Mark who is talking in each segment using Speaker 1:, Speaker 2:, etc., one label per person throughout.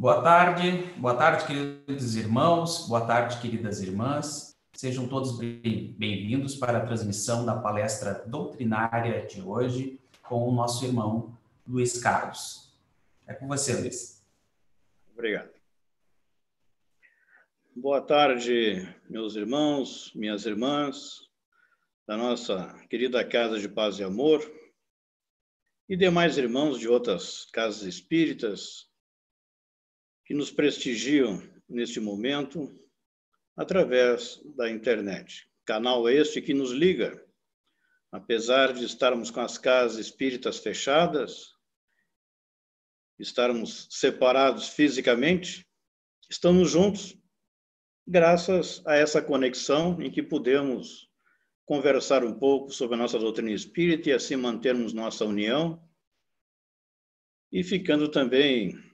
Speaker 1: Boa tarde, boa tarde, queridos irmãos, boa tarde, queridas irmãs. Sejam todos bem-vindos para a transmissão da palestra doutrinária de hoje com o nosso irmão Luiz Carlos. É com você, Luiz.
Speaker 2: Obrigado. Boa tarde, meus irmãos, minhas irmãs, da nossa querida Casa de Paz e Amor, e demais irmãos de outras casas espíritas que nos prestigiam neste momento através da internet. Canal este que nos liga, apesar de estarmos com as casas espíritas fechadas, estarmos separados fisicamente, estamos juntos graças a essa conexão em que podemos conversar um pouco sobre a nossa doutrina espírita e assim mantermos nossa união e ficando também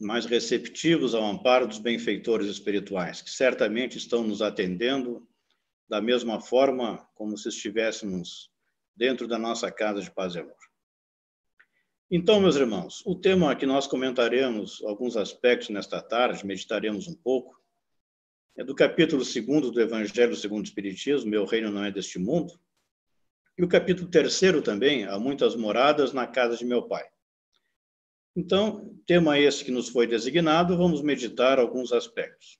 Speaker 2: mais receptivos ao amparo dos benfeitores espirituais, que certamente estão nos atendendo da mesma forma como se estivéssemos dentro da nossa casa de paz e amor. Então, meus irmãos, o tema que nós comentaremos alguns aspectos nesta tarde, meditaremos um pouco, é do capítulo 2 do Evangelho segundo o Espiritismo, Meu Reino Não É Deste Mundo, e o capítulo 3 também, Há Muitas Moradas na Casa de Meu Pai. Então, tema esse que nos foi designado, vamos meditar alguns aspectos.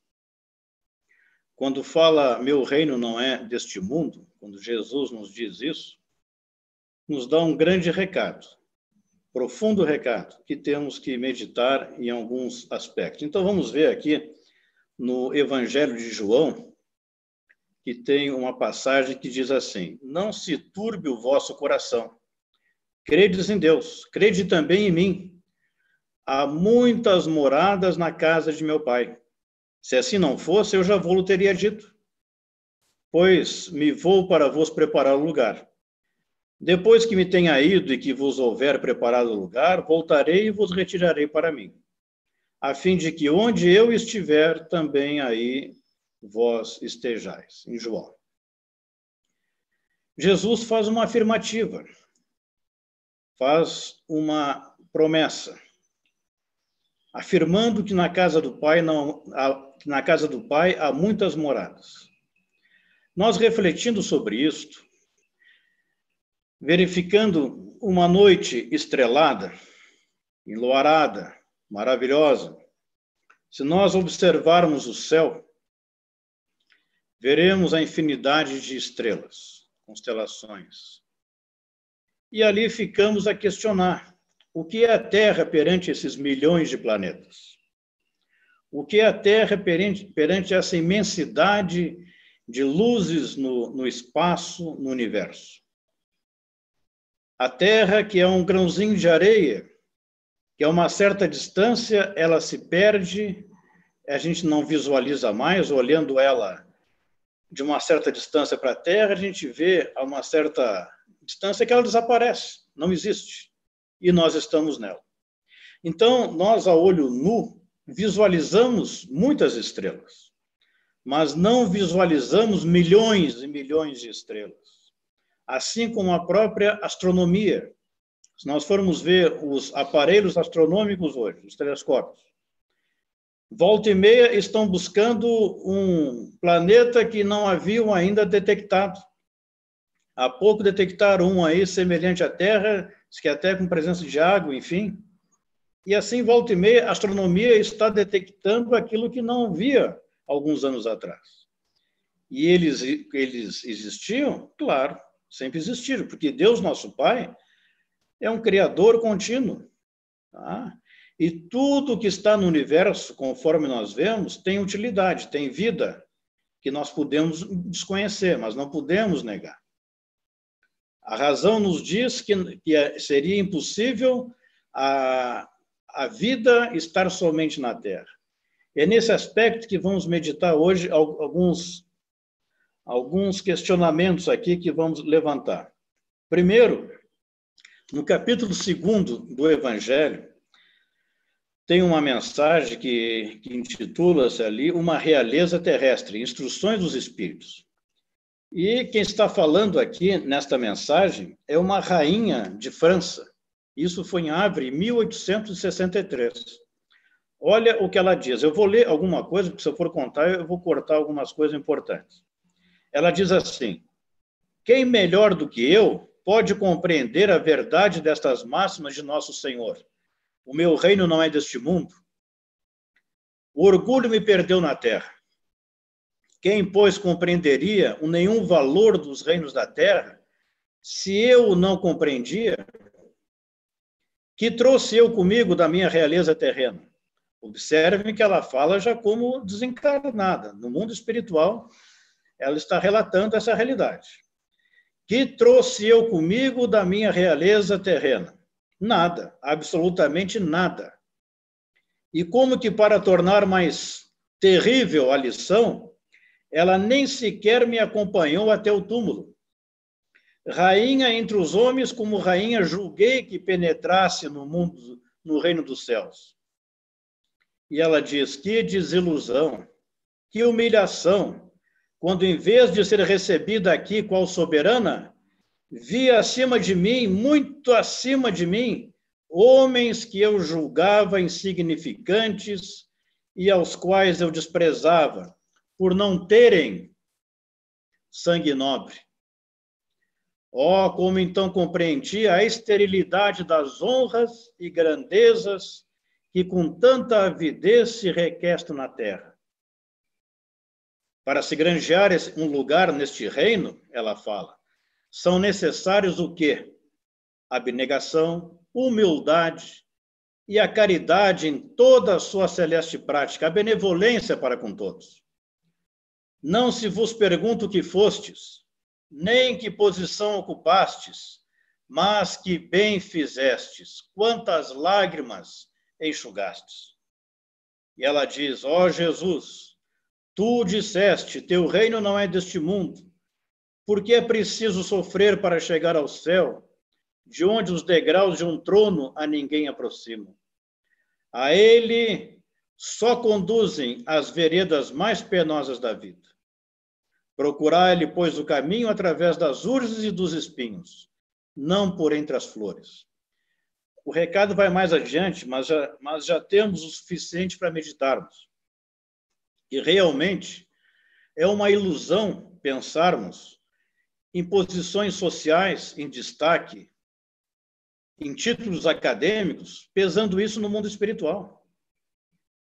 Speaker 2: Quando fala meu reino não é deste mundo, quando Jesus nos diz isso, nos dá um grande recado, profundo recado, que temos que meditar em alguns aspectos. Então, vamos ver aqui no Evangelho de João, que tem uma passagem que diz assim: Não se turbe o vosso coração. Credes em Deus, crede também em mim há muitas moradas na casa de meu pai. Se assim não fosse, eu já vou-lo teria dito. Pois me vou para vos preparar o lugar. Depois que me tenha ido e que vos houver preparado o lugar, voltarei e vos retirarei para mim, a fim de que onde eu estiver, também aí vós estejais. Em João. Jesus faz uma afirmativa, faz uma promessa afirmando que na casa do Pai não na casa do Pai há muitas moradas. Nós refletindo sobre isto, verificando uma noite estrelada, enluarada, maravilhosa, se nós observarmos o céu, veremos a infinidade de estrelas, constelações. E ali ficamos a questionar: o que é a Terra perante esses milhões de planetas? O que é a Terra perante, perante essa imensidade de luzes no, no espaço, no universo? A Terra, que é um grãozinho de areia, que a uma certa distância ela se perde, a gente não visualiza mais, olhando ela de uma certa distância para a Terra, a gente vê a uma certa distância que ela desaparece, não existe e nós estamos nela. Então, nós, a olho nu, visualizamos muitas estrelas, mas não visualizamos milhões e milhões de estrelas. Assim como a própria astronomia. Se nós formos ver os aparelhos astronômicos hoje, os telescópios, volta e meia estão buscando um planeta que não haviam ainda detectado. Há pouco detectaram um aí semelhante à Terra, que até com presença de água, enfim. E assim, volta e meia, a astronomia está detectando aquilo que não via alguns anos atrás. E eles, eles existiam? Claro, sempre existiram, porque Deus, nosso Pai, é um criador contínuo. Tá? E tudo que está no universo, conforme nós vemos, tem utilidade, tem vida, que nós podemos desconhecer, mas não podemos negar. A razão nos diz que, que é, seria impossível a, a vida estar somente na Terra. É nesse aspecto que vamos meditar hoje alguns, alguns questionamentos aqui que vamos levantar. Primeiro, no capítulo 2 do Evangelho, tem uma mensagem que, que intitula-se ali Uma Realeza Terrestre, Instruções dos Espíritos. E quem está falando aqui nesta mensagem é uma rainha de França. Isso foi em Havre, 1863. Olha o que ela diz. Eu vou ler alguma coisa, porque se eu for contar, eu vou cortar algumas coisas importantes. Ela diz assim: Quem melhor do que eu pode compreender a verdade destas máximas de nosso Senhor? O meu reino não é deste mundo. O orgulho me perdeu na terra. Quem, pois, compreenderia o nenhum valor dos reinos da terra, se eu não compreendia? Que trouxe eu comigo da minha realeza terrena? Observem que ela fala já como desencarnada. No mundo espiritual, ela está relatando essa realidade. Que trouxe eu comigo da minha realeza terrena? Nada, absolutamente nada. E como que para tornar mais terrível a lição, ela nem sequer me acompanhou até o túmulo. Rainha entre os homens, como rainha julguei que penetrasse no mundo, no reino dos céus. E ela diz: que desilusão, que humilhação, quando em vez de ser recebida aqui qual soberana, vi acima de mim, muito acima de mim, homens que eu julgava insignificantes e aos quais eu desprezava, por não terem sangue nobre. Oh, como então compreendi a esterilidade das honras e grandezas que com tanta avidez se requestam na terra. Para se granjear um lugar neste reino, ela fala, são necessários o quê? Abnegação, humildade e a caridade em toda a sua celeste prática, a benevolência para com todos. Não se vos pergunto o que fostes, nem que posição ocupastes, mas que bem fizestes, quantas lágrimas enxugastes. E ela diz: Ó oh, Jesus, tu disseste, teu reino não é deste mundo, porque é preciso sofrer para chegar ao céu, de onde os degraus de um trono a ninguém aproximam. A ele só conduzem as veredas mais penosas da vida. Procurai-lhe, pois, o caminho através das urzes e dos espinhos, não por entre as flores. O recado vai mais adiante, mas já, mas já temos o suficiente para meditarmos. E realmente é uma ilusão pensarmos em posições sociais em destaque, em títulos acadêmicos, pesando isso no mundo espiritual.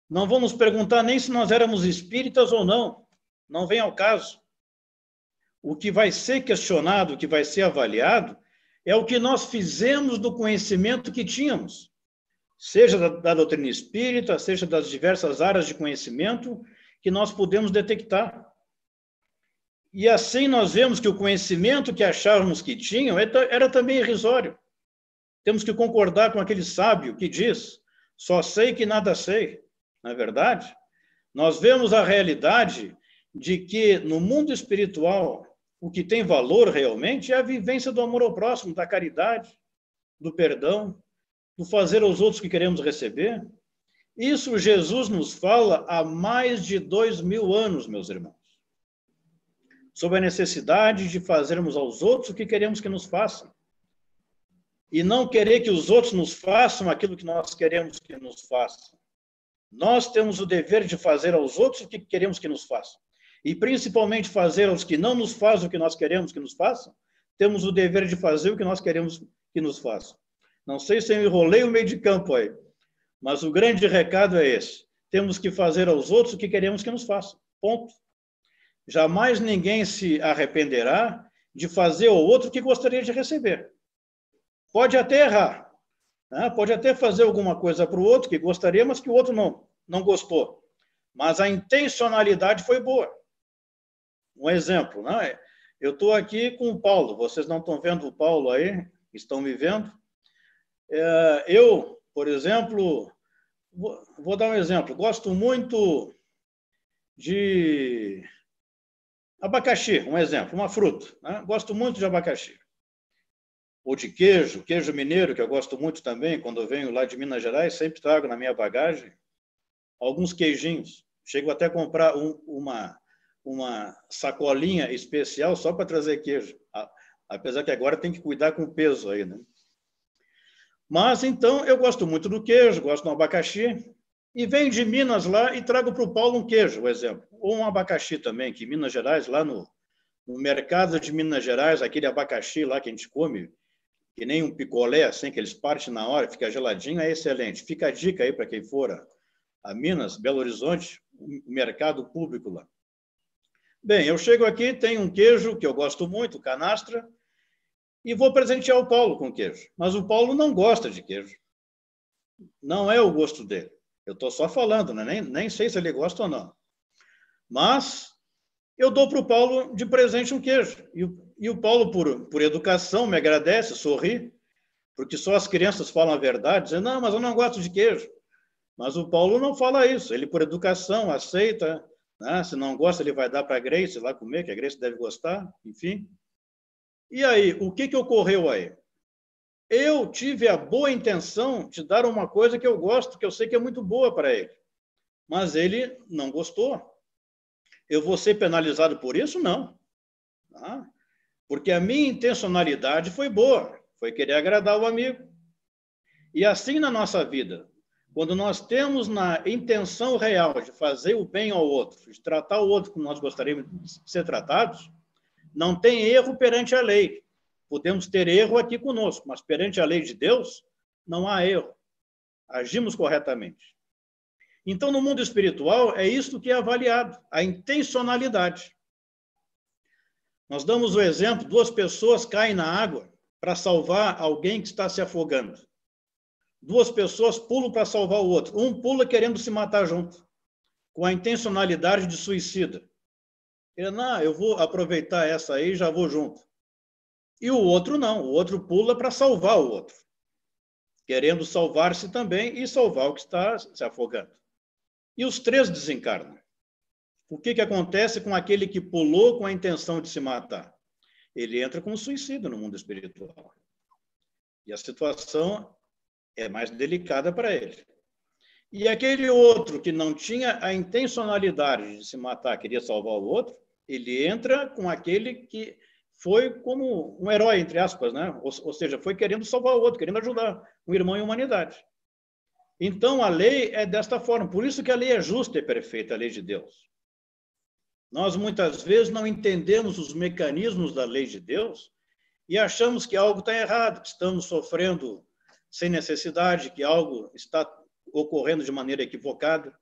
Speaker 2: Não vamos perguntar nem se nós éramos espíritas ou não, não vem ao caso o que vai ser questionado, o que vai ser avaliado, é o que nós fizemos do conhecimento que tínhamos, seja da, da doutrina espírita, seja das diversas áreas de conhecimento que nós podemos detectar. E assim nós vemos que o conhecimento que achávamos que tinham era também irrisório. Temos que concordar com aquele sábio que diz: só sei que nada sei. Não é verdade? Nós vemos a realidade de que no mundo espiritual o que tem valor realmente é a vivência do amor ao próximo, da caridade, do perdão, do fazer aos outros que queremos receber. Isso Jesus nos fala há mais de dois mil anos, meus irmãos. Sobre a necessidade de fazermos aos outros o que queremos que nos façam. E não querer que os outros nos façam aquilo que nós queremos que nos façam. Nós temos o dever de fazer aos outros o que queremos que nos façam e principalmente fazer aos que não nos fazem o que nós queremos que nos façam, temos o dever de fazer o que nós queremos que nos façam. Não sei se eu enrolei o meio de campo aí, mas o grande recado é esse. Temos que fazer aos outros o que queremos que nos façam. Ponto. Jamais ninguém se arrependerá de fazer ao outro o que gostaria de receber. Pode até errar, né? pode até fazer alguma coisa para o outro que gostaria, mas que o outro não, não gostou. Mas a intencionalidade foi boa. Um exemplo, né? Eu estou aqui com o Paulo, vocês não estão vendo o Paulo aí, estão me vendo. É, eu, por exemplo, vou, vou dar um exemplo, gosto muito de abacaxi, um exemplo, uma fruta. Né? Gosto muito de abacaxi. Ou de queijo, queijo mineiro, que eu gosto muito também, quando eu venho lá de Minas Gerais, sempre trago na minha bagagem alguns queijinhos. Chego até a comprar um, uma, uma sacolinha especial só para trazer queijo. Apesar que agora tem que cuidar com o peso aí, né? Mas então eu gosto muito do queijo, gosto do abacaxi. E venho de Minas lá e trago para o Paulo um queijo, por exemplo. Ou um abacaxi também, que em Minas Gerais, lá no, no mercado de Minas Gerais, aquele abacaxi lá que a gente come, que nem um picolé, assim, que eles partem na hora, fica geladinho, é excelente. Fica a dica aí para quem for a, Minas, Belo Horizonte, o mercado público lá. Bem, eu chego aqui, tenho um queijo que eu gosto muito, canastra, e vou presentear o Paulo com queijo. Mas o Paulo não gosta de queijo. Não é o gosto dele. Eu estou só falando, né? nem, nem sei se ele gosta ou não. Mas eu dou para o Paulo de presente um queijo. E, e o Paulo, por, por educação, me agradece, sorri, porque só as crianças falam a verdade, dizendo, não, mas eu não gosto de queijo. Mas o Paulo não fala isso, ele, por educação, aceita. Né? Se não gosta, ele vai dar para a Grace lá comer, que a Grace deve gostar, enfim. E aí, o que, que ocorreu aí? Eu tive a boa intenção de dar uma coisa que eu gosto, que eu sei que é muito boa para ele. Mas ele não gostou. Eu vou ser penalizado por isso? Não. Tá? Porque a minha intencionalidade foi boa, foi querer agradar o amigo. E assim na nossa vida, quando nós temos na intenção real de fazer o bem ao outro, de tratar o outro como nós gostaríamos de ser tratados, não tem erro perante a lei. Podemos ter erro aqui conosco, mas perante a lei de Deus, não há erro. Agimos corretamente. Então, no mundo espiritual, é isso que é avaliado, a intencionalidade. Nós damos o exemplo: duas pessoas caem na água para salvar alguém que está se afogando. Duas pessoas pulam para salvar o outro. Um pula querendo se matar junto, com a intencionalidade de suicida. Ele, não, eu vou aproveitar essa aí e já vou junto. E o outro não, o outro pula para salvar o outro, querendo salvar-se também e salvar o que está se afogando. E os três desencarnam. O que, que acontece com aquele que pulou com a intenção de se matar? Ele entra como suicida no mundo espiritual. E a situação é mais delicada para ele. E aquele outro que não tinha a intencionalidade de se matar, queria salvar o outro, ele entra com aquele que foi como um herói, entre aspas, né? ou, ou seja, foi querendo salvar o outro, querendo ajudar um irmão em humanidade. Então, a lei é desta forma. Por isso que a lei é justa e perfeita, a lei de Deus. Nós, muitas vezes, não entendemos os mecanismos da lei de Deus e achamos que algo está errado, que estamos sofrendo sem necessidade, que algo está ocorrendo de maneira equivocada.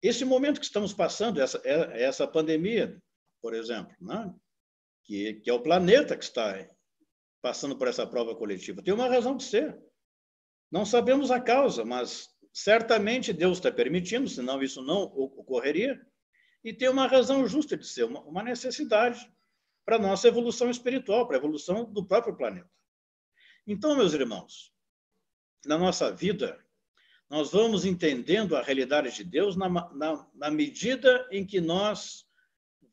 Speaker 2: Esse momento que estamos passando, essa, é, essa pandemia, por exemplo, né? que, que é o planeta que está passando por essa prova coletiva, tem uma razão de ser. Não sabemos a causa, mas certamente Deus está permitindo, senão isso não ocorreria. E tem uma razão justa de ser, uma necessidade para a nossa evolução espiritual, para a evolução do próprio planeta. Então, meus irmãos, na nossa vida, nós vamos entendendo a realidade de Deus na, na, na medida em que nós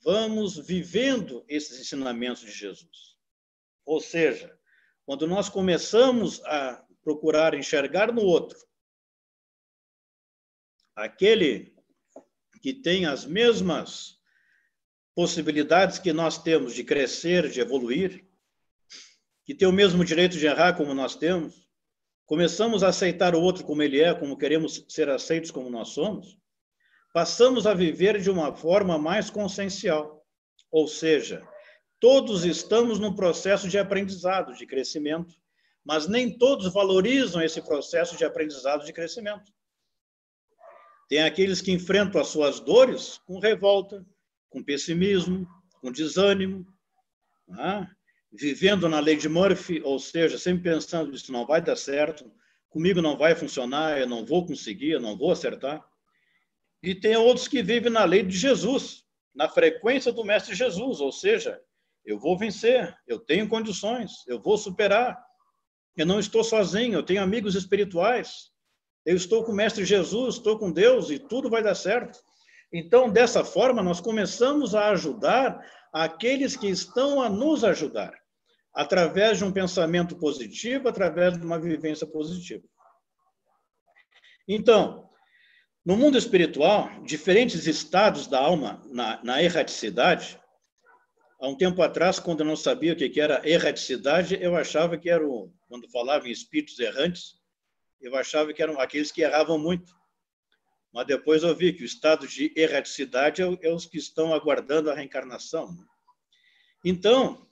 Speaker 2: vamos vivendo esses ensinamentos de Jesus. Ou seja, quando nós começamos a procurar enxergar no outro aquele que tem as mesmas possibilidades que nós temos de crescer, de evoluir, que tem o mesmo direito de errar como nós temos, começamos a aceitar o outro como ele é, como queremos ser aceitos como nós somos, passamos a viver de uma forma mais consciencial. Ou seja, todos estamos num processo de aprendizado, de crescimento, mas nem todos valorizam esse processo de aprendizado, de crescimento. Tem aqueles que enfrentam as suas dores com revolta, com pessimismo, com desânimo, né? Vivendo na lei de Murphy, ou seja, sempre pensando isso não vai dar certo, comigo não vai funcionar, eu não vou conseguir, eu não vou acertar. E tem outros que vivem na lei de Jesus, na frequência do mestre Jesus, ou seja, eu vou vencer, eu tenho condições, eu vou superar. Eu não estou sozinho, eu tenho amigos espirituais. Eu estou com o mestre Jesus, estou com Deus e tudo vai dar certo. Então, dessa forma, nós começamos a ajudar aqueles que estão a nos ajudar, através de um pensamento positivo, através de uma vivência positiva. Então, no mundo espiritual, diferentes estados da alma na, na erraticidade, há um tempo atrás, quando eu não sabia o que era erraticidade, eu achava que era, o, quando falava em espíritos errantes, eu achava que eram aqueles que erravam muito. Mas depois eu vi que o estado de erraticidade é, é os que estão aguardando a reencarnação. Então,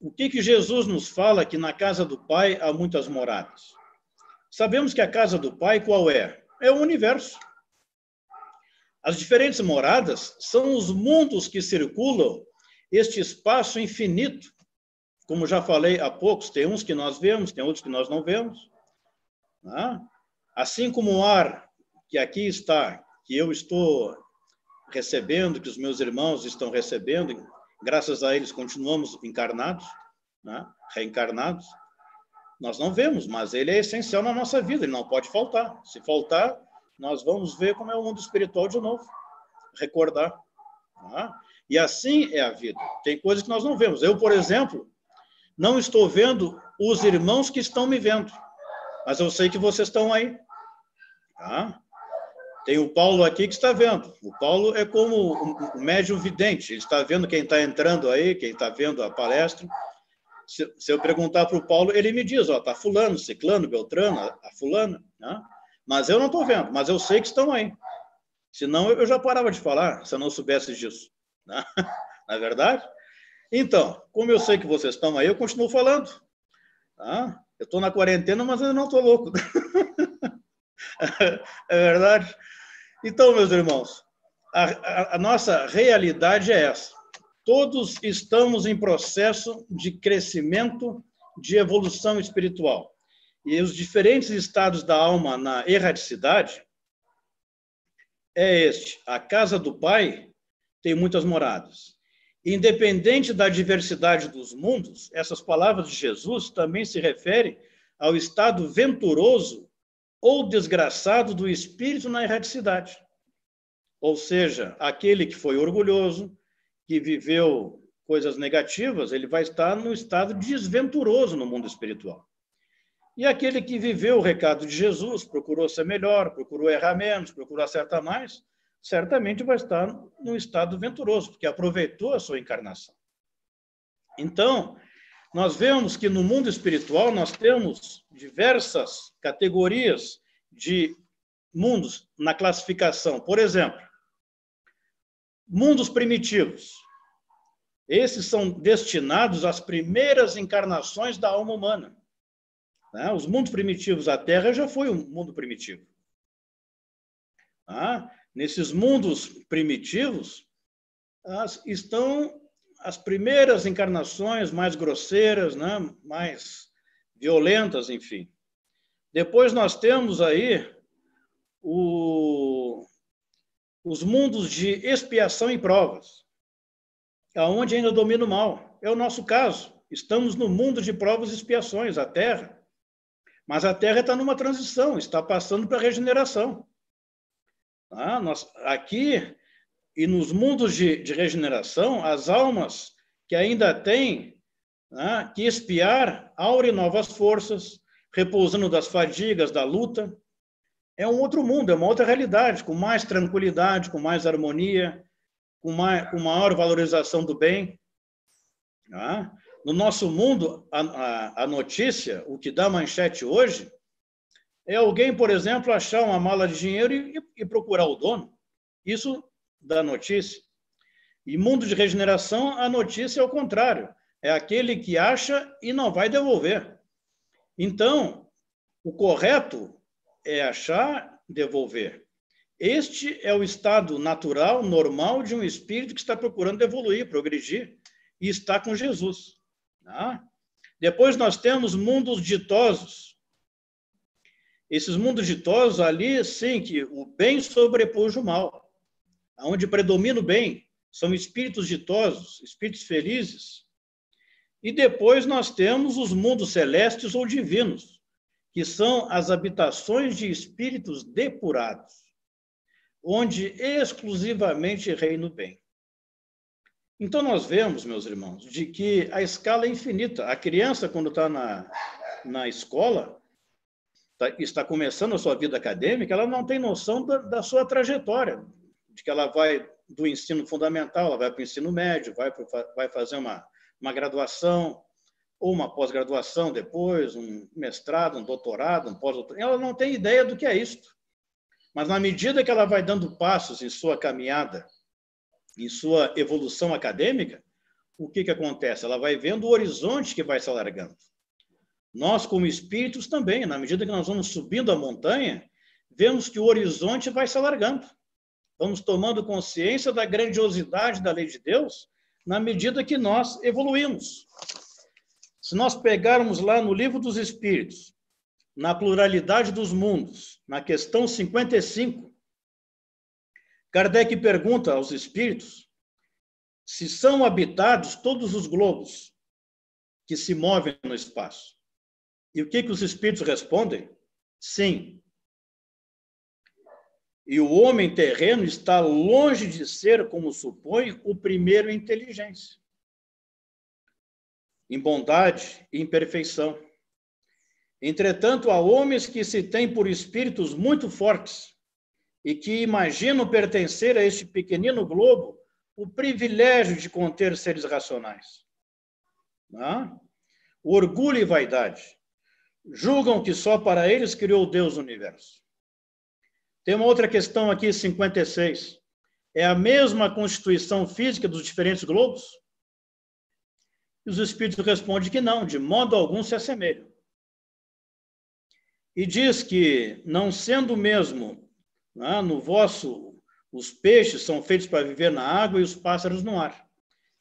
Speaker 2: o que, que Jesus nos fala que na casa do Pai há muitas moradas? Sabemos que a casa do Pai qual é? É o universo. As diferentes moradas são os mundos que circulam este espaço infinito. Como já falei há poucos, tem uns que nós vemos, tem outros que nós não vemos. Né? Assim como o ar que aqui está, que eu estou recebendo, que os meus irmãos estão recebendo, graças a eles continuamos encarnados, né? reencarnados. Nós não vemos, mas ele é essencial na nossa vida, ele não pode faltar. Se faltar, nós vamos ver como é o mundo espiritual de novo, recordar. Né? E assim é a vida. Tem coisas que nós não vemos. Eu, por exemplo, não estou vendo os irmãos que estão me vendo, mas eu sei que vocês estão aí. Tá? Tem o Paulo aqui que está vendo. O Paulo é como o médium vidente, ele está vendo quem está entrando aí, quem está vendo a palestra. Se, eu perguntar para o Paulo, ele me diz, ó, tá fulano, ciclano, beltrano, a, fulana, né? Mas eu não estou vendo, mas eu sei que estão aí. Senão eu já parava de falar, se eu não soubesse disso. Né? Não é verdade? Então, como eu sei que vocês estão aí, eu continuo falando. Tá? Eu estou na quarentena, mas eu não estou louco. é verdade? Então, meus irmãos, a, a, a nossa realidade é essa. Todos estamos em processo de crescimento, de evolução espiritual. E os diferentes estados da alma na erraticidade é este: a casa do Pai tem muitas moradas. Independente da diversidade dos mundos, essas palavras de Jesus também se referem ao estado venturoso ou desgraçado do espírito na erraticidade. Ou seja, aquele que foi orgulhoso, que viveu coisas negativas, ele vai estar no estado desventuroso no mundo espiritual. E aquele que viveu o recado de Jesus, procurou ser melhor, procurou errar menos, procurou acertar mais, certamente vai estar num estado venturoso, porque aproveitou a sua encarnação. Então, nós vemos que no mundo espiritual nós temos diversas categorias de mundos na classificação. Por exemplo, mundos primitivos. Esses são destinados às primeiras encarnações da alma humana. Né? Os mundos primitivos, a Terra já foi um mundo primitivo. Ah, nesses mundos primitivos estão as primeiras encarnações mais grosseiras, né? mais violentas, enfim. Depois nós temos aí o, os mundos de expiação e provas, aonde ainda domina o mal. É o nosso caso. Estamos no mundo de provas e expiações, a Terra. Mas a Terra está numa transição, está passando para a regeneração. Ah, nós, aqui e nos mundos de, de regeneração, as almas que ainda têm né, que espiar aurem novas forças, repousando das fadigas da luta. É um outro mundo, é uma outra realidade, com mais tranquilidade, com mais harmonia, com, mais, com maior valorização do bem. Né? No nosso mundo, a, a, a notícia, o que dá manchete hoje, é alguém, por exemplo, achar uma mala de dinheiro e, e procurar o dono. Isso da notícia. E mundo de regeneração, a notícia é o contrário. É aquele que acha e não vai devolver. Então, o correto é achar, devolver. Este é o estado natural, normal de um espírito que está procurando evoluir, progredir e está com Jesus. Tá? Depois nós temos mundos ditosos. Esses mundos ditosos ali, sim, que o bem sobrepuja o mal onde predomina o bem, são espíritos ditosos, espíritos felizes. E depois nós temos os mundos celestes ou divinos, que são as habitações de espíritos depurados, onde exclusivamente reina o bem. Então nós vemos, meus irmãos, de que a escala é infinita. A criança, quando está na, na escola, tá, está começando a sua vida acadêmica, ela não tem noção da, da sua trajetória, de que ela vai do ensino fundamental, ela vai para o ensino médio, vai, vai fazer uma, uma graduação, ou uma pós-graduação depois, um mestrado, um doutorado, um pós-doutorado. Ela não tem ideia do que é isto. Mas na medida que ela vai dando passos em sua caminhada, em sua evolução acadêmica, o que, que acontece? Ela vai vendo o horizonte que vai se alargando. Nós, como espíritos, também, na medida que nós vamos subindo a montanha, vemos que o horizonte vai se alargando. Vamos tomando consciência da grandiosidade da lei de Deus na medida que nós evoluímos. Se nós pegarmos lá no Livro dos Espíritos, na pluralidade dos mundos, na questão 55, Kardec pergunta aos espíritos se são habitados todos os globos que se movem no espaço. E o que, que os espíritos respondem? Sim. E o homem terreno está longe de ser, como supõe, o primeiro em inteligência, em bondade e em perfeição. Entretanto, há homens que se têm por espíritos muito fortes e que imaginam pertencer a este pequenino globo o privilégio de conter seres racionais. Não? O orgulho e vaidade. Julgam que só para eles criou Deus o universo. Tem uma outra questão aqui, 56. É a mesma constituição física dos diferentes globos? E os espíritos respondem que não, de modo algum se assemelham. E diz que, não sendo mesmo né, no vosso os peixes são feitos para viver na água e os pássaros no ar.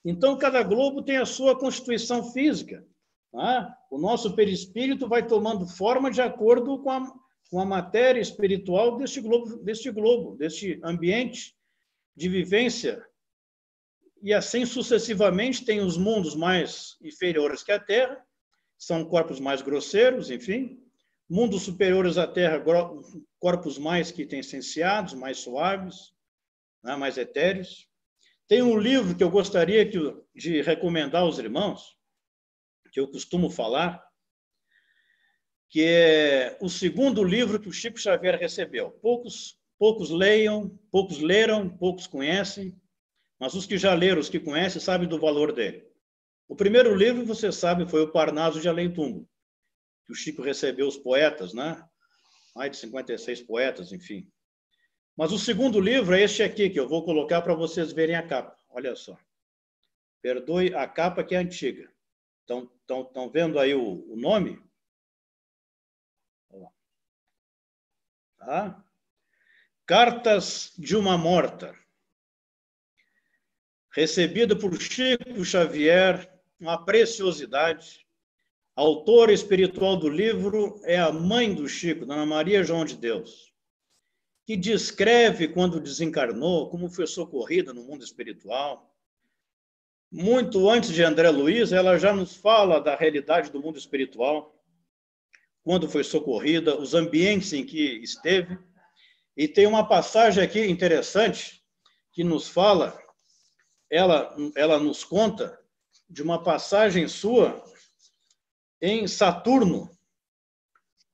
Speaker 2: Então, cada globo tem a sua constituição física. Tá? O nosso perispírito vai tomando forma de acordo com a, com a matéria espiritual deste globo, deste globo, deste ambiente de vivência. E assim sucessivamente tem os mundos mais inferiores que a Terra, são corpos mais grosseiros, enfim. Mundos superiores à Terra, corpos mais que essenciados, mais suaves né, mais etéreos. Tem um livro que eu gostaria que, de recomendar aos irmãos, que eu costumo falar, que é o segundo livro que o Chico Xavier recebeu. Poucos, poucos leiam, poucos leram, poucos conhecem, mas os que já leram, os que conhecem, sabem do valor dele. O primeiro livro, você sabe, foi o Parnaso de Além Túmulo, que o Chico recebeu os poetas, né? Mais de 56 poetas, enfim. Mas o segundo livro é este aqui, que eu vou colocar para vocês verem a capa. Olha só. Perdoe a capa que é antiga. Estão, vendo aí o, o nome? Tá? Cartas de uma Morta. Recebida por Chico Xavier, uma preciosidade. Autora espiritual do livro é a mãe do Chico, Dona Maria João de Deus que descreve quando desencarnou, como foi socorrida no mundo espiritual. Muito antes de André Luiz, ela já nos fala da realidade do mundo espiritual, quando foi socorrida, os ambientes em que esteve. E tem uma passagem aqui interessante que nos fala, ela, ela nos conta de uma passagem sua em Saturno.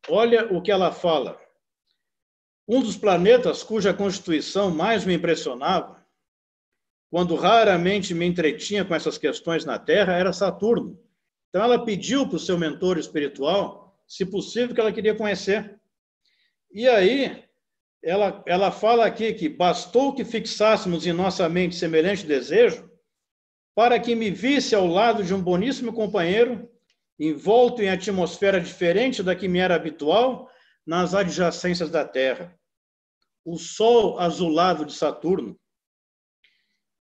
Speaker 2: Olha o que ela fala. Um dos planetas cuja constituição mais me impressionava, quando raramente me entretinha com essas questões na Terra, era Saturno. Então ela pediu para o seu mentor espiritual, se possível, que ela queria conhecer. E aí ela, ela fala aqui que bastou que fixássemos em nossa mente semelhante desejo para que me visse ao lado de um boníssimo companheiro, envolto em atmosfera diferente da que me era habitual, nas adjacências da Terra. O Sol azulado de Saturno.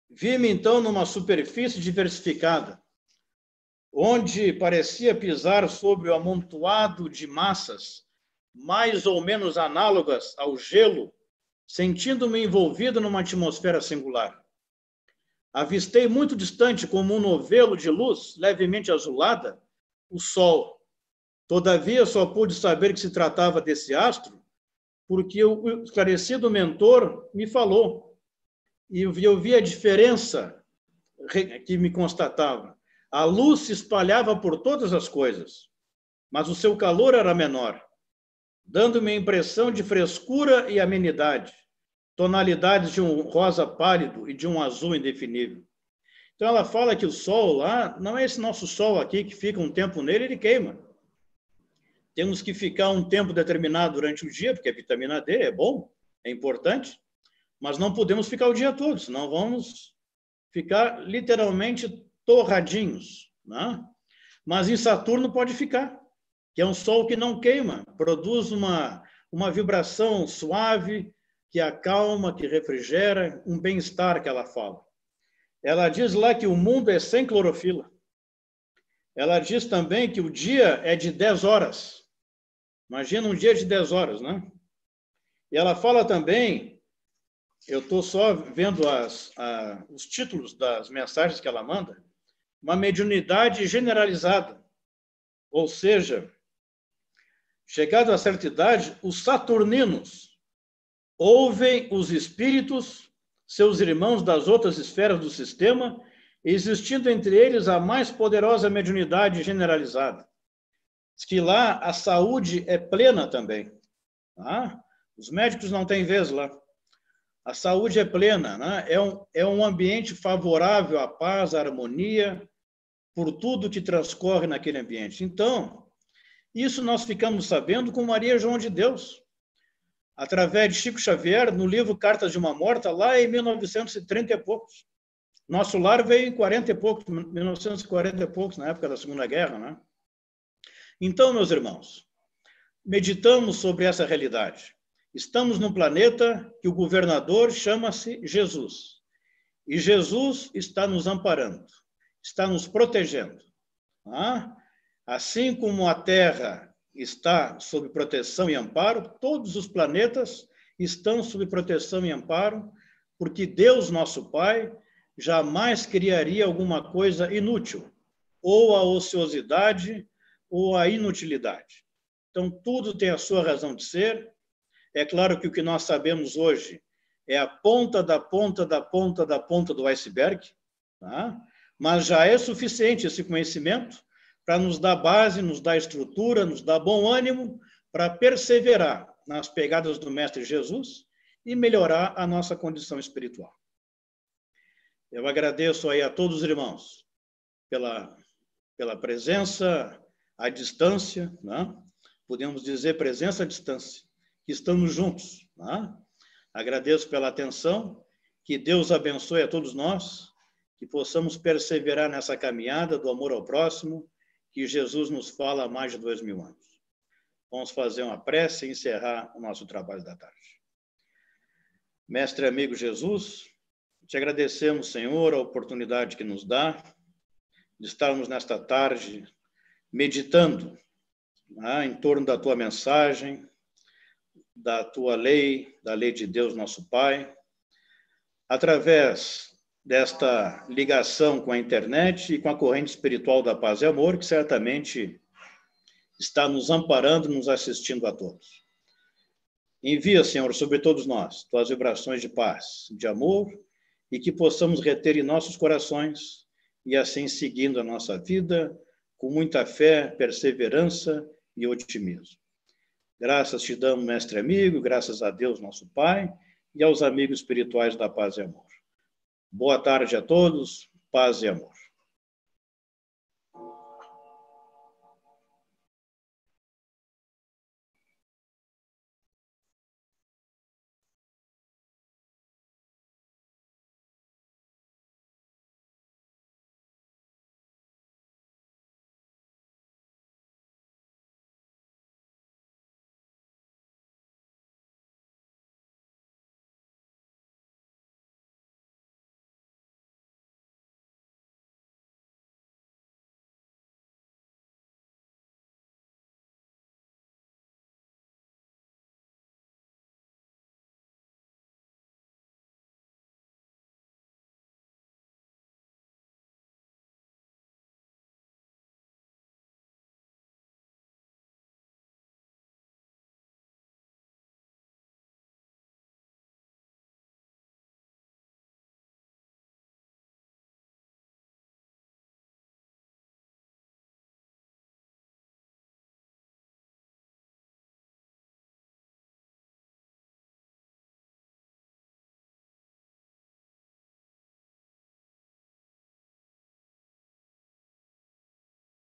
Speaker 2: Vi-me então numa superfície diversificada, onde parecia pisar sobre o amontoado de massas mais ou menos análogas ao gelo, sentindo-me envolvido numa atmosfera singular. Avistei muito distante, como um novelo de luz levemente azulada, o Sol, Todavia, só pude saber que se tratava desse astro porque o esclarecido mentor me falou. E eu vi a diferença que me constatava. A luz se espalhava por todas as coisas, mas o seu calor era menor, dando-me a impressão de frescura e amenidade, tonalidades de um rosa pálido e de um azul indefinível. Então ela fala que o sol lá não é esse nosso sol aqui que fica um tempo nele, ele queima temos que ficar um tempo determinado durante o dia, porque a vitamina D é bom, é importante, mas não podemos ficar o dia todo, senão vamos ficar literalmente torradinhos. Né? Mas em Saturno pode ficar, que é um sol que não queima, produz uma, uma vibração suave, que acalma, que refrigera, um bem-estar que ela fala. Ela diz lá que o mundo é sem clorofila. Ela diz também que o dia é de 10 horas. Imagina um dia de 10 horas, né? E ela fala também, eu estou só vendo as, a, os títulos das mensagens que ela manda, uma mediunidade generalizada. Ou seja, chegado a certa idade, os saturninos ouvem os espíritos, seus irmãos das outras esferas do sistema, existindo entre eles a mais poderosa mediunidade generalizada. Diz que lá a saúde é plena também. Tá? Os médicos não têm vez lá. A saúde é plena, né? é, um, é um ambiente favorável à paz, à harmonia, por tudo que transcorre naquele ambiente. Então, isso nós ficamos sabendo com Maria João de Deus, através de Chico Xavier, no livro Cartas de uma Morta, lá em 1930 e poucos. Nosso lar veio em 40 e poucos, 1940 e poucos, na época da Segunda Guerra, né? Então, meus irmãos, meditamos sobre essa realidade. Estamos num planeta que o governador chama-se Jesus. E Jesus está nos amparando está nos protegendo. Tá? Assim como a Terra está sob proteção e amparo, todos os planetas estão sob proteção e amparo, porque Deus, nosso Pai, jamais criaria alguma coisa inútil, ou a ociosidade, ou a inutilidade. Então, tudo tem a sua razão de ser. É claro que o que nós sabemos hoje é a ponta da ponta da ponta da ponta do iceberg. Tá? Mas já é suficiente esse conhecimento para nos dar base, nos dar estrutura, nos dar bom ânimo para perseverar nas pegadas do Mestre Jesus e melhorar a nossa condição espiritual. Eu agradeço aí a todos os irmãos pela, pela presença à distância, né? podemos dizer presença à distância, que estamos juntos. Né? Agradeço pela atenção, que Deus abençoe a todos nós que possamos perseverar nessa caminhada do amor ao próximo, que Jesus nos fala há mais de dois mil anos. Vamos fazer uma prece e encerrar o nosso trabalho da tarde. Mestre amigo Jesus, te agradecemos, Senhor, a oportunidade que nos dá de estarmos nesta tarde meditando né, em torno da tua mensagem, da tua lei, da lei de Deus, nosso Pai, através desta ligação com a internet e com a corrente espiritual da paz e amor, que certamente está nos amparando, nos assistindo a todos. Envia, Senhor, sobre todos nós, tuas vibrações de paz, de amor, e que possamos reter em nossos corações e assim seguindo a nossa vida com muita fé, perseverança e otimismo. Graças te damos, mestre amigo, graças a Deus, nosso Pai, e aos amigos espirituais da paz e amor. Boa tarde a todos, paz e amor.